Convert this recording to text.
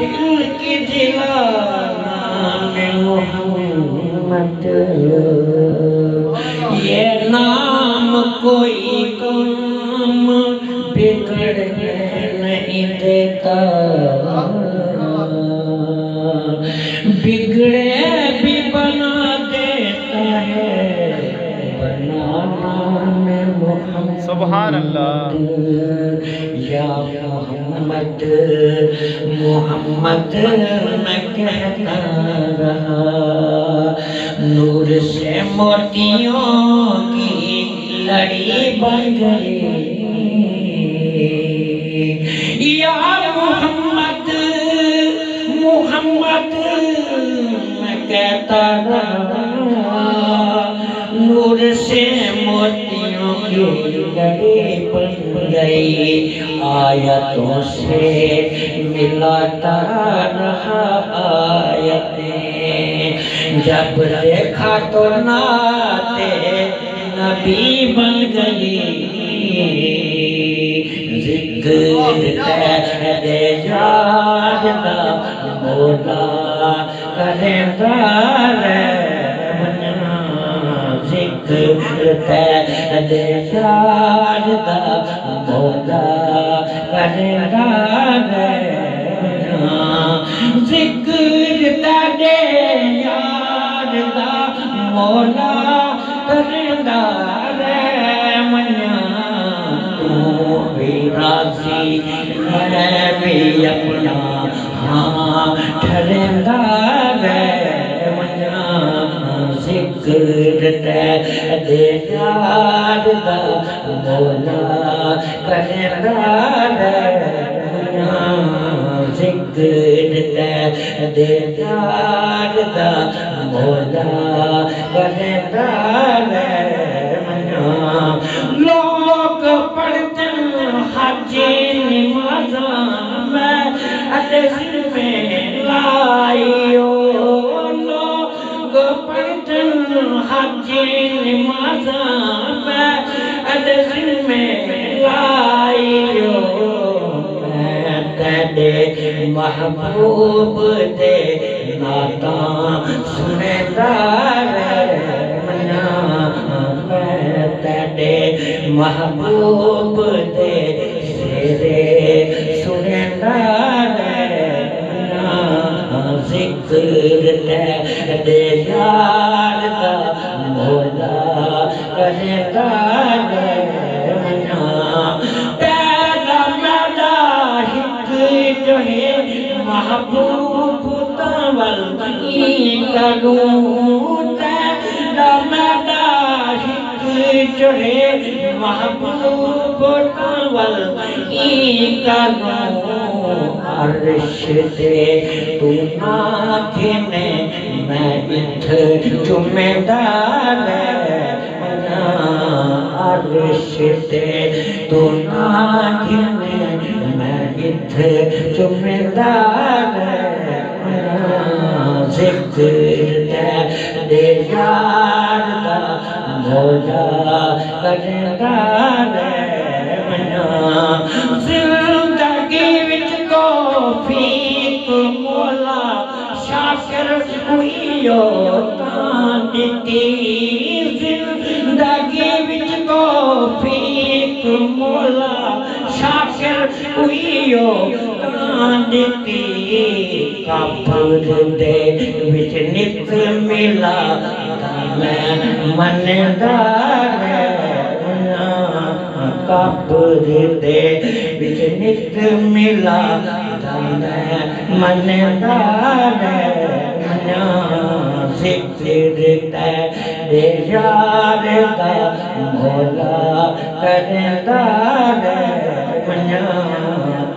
دل کی جلا نام محمد۔ یہ نام کوئی کام بگڑنے نہیں دیتا۔ بگڑے سبحان اللہ۔ یا محمد محمد میں کہتا رہا۔ نور سے موتیوں کی لڑی بن گئی۔ یا محمد محمد میں کہتا رہا۔ موتیوں بن گئی آیتوں سے ملاتا رہا آیتیں جب دیکھا تو ناتے نبی بن گئی ذکر تہدے جاجدہ مولا کریں دار راضی میں بھی اپنا ہاں ٹھرندا ذکر تے دے یاد دا مولا کرندا گئے ذکر تے دے یاد دا مولا کرندا گئے لوگ پڑھتے حج نماز میں ادھر میں محبوب دے ناتاں سنے دار منا میں محبوب دے سرے سنے دار منا ذکر دے یار محبوب تول ای کروں تیدا میدا ہک محبوب تول ای کروں عرش دے۔ تو ناکھنے میں اتھ جمع دار عرش دے تو ناکھنے میں اتھ جمع دار ذکر دے دے یار دا شاکر ہوئیو تاں دتی کپڑ دے وچ نت ملا میں مندار کپڑ دے وچ نت ملا میں مندار منا ذکر تے دے یار دا مولا کردار منا